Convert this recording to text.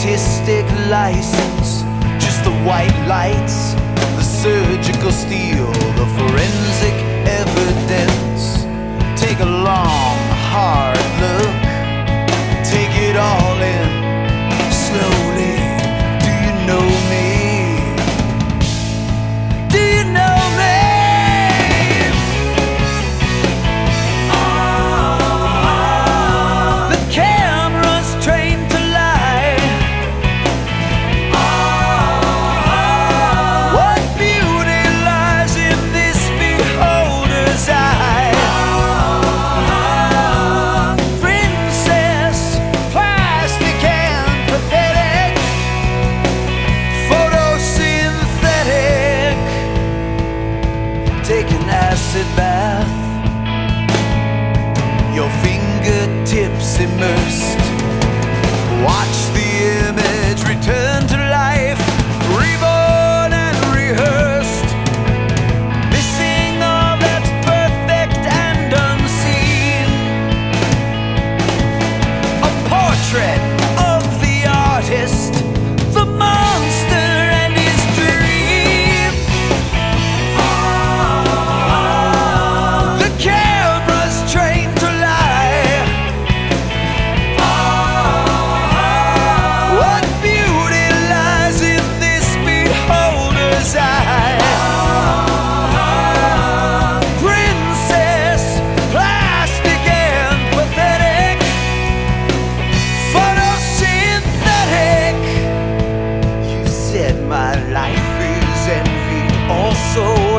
artistic license. Just the white lights, the surgical steel, immersed. Watch the image return to life, reborn and rehearsed. Missing all that's perfect and unseen. A portrait also